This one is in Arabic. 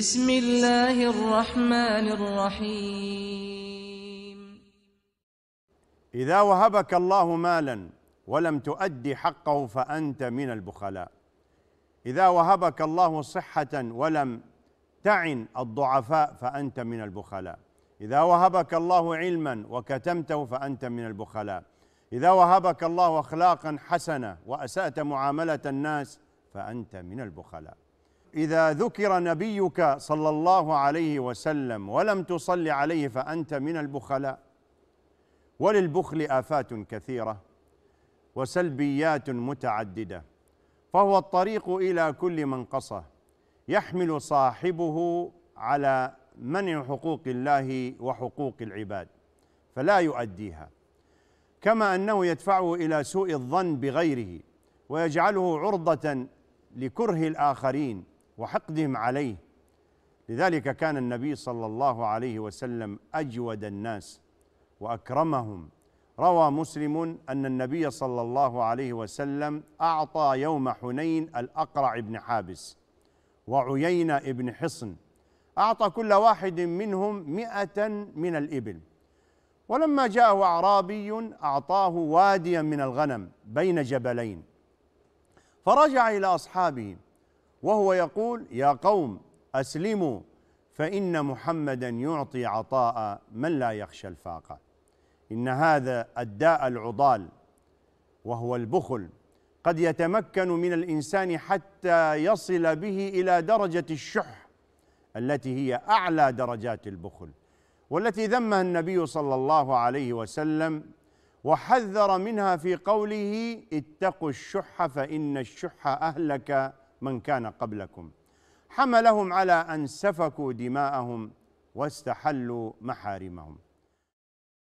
بسم الله الرحمن الرحيم. إذا وهبك الله مالا ولم تؤدي حقه فأنت من البخلاء. إذا وهبك الله صحة ولم تعن الضعفاء فأنت من البخلاء. إذا وهبك الله علما وكتمته فأنت من البخلاء. إذا وهبك الله أخلاقا حسنة وأسأت معاملة الناس فأنت من البخلاء. إذا ذكر نبيك صلى الله عليه وسلم ولم تصل عليه فأنت من البخلاء. وللبخل آفات كثيرة وسلبيات متعددة. فهو الطريق إلى كل منقصة يحمل صاحبه على منع حقوق الله وحقوق العباد فلا يؤديها. كما أنه يدفعه إلى سوء الظن بغيره ويجعله عرضة لكره الآخرين وحقدهم عليه. لذلك كان النبي صلى الله عليه وسلم أجود الناس وأكرمهم. روى مسلم أن النبي صلى الله عليه وسلم أعطى يوم حنين الأقرع بن حابس وعيين بن حصن. أعطى كل واحد منهم مئة من الإبل. ولما جاءه أعرابي أعطاه واديا من الغنم بين جبلين. فرجع إلى أصحابه وهو يقول يا قوم أسلموا فإن محمدا يعطي عطاء من لا يخشى الفاقة. إن هذا الداء العضال وهو البخل. قد يتمكن من الإنسان حتى يصل به إلى درجة الشح التي هي أعلى درجات البخل والتي ذمها النبي صلى الله عليه وسلم وحذر منها في قوله اتقوا الشح فإن الشح أهلك من كان قبلكم. حملهم على أن سفكوا دماءهم واستحلوا محارمهم.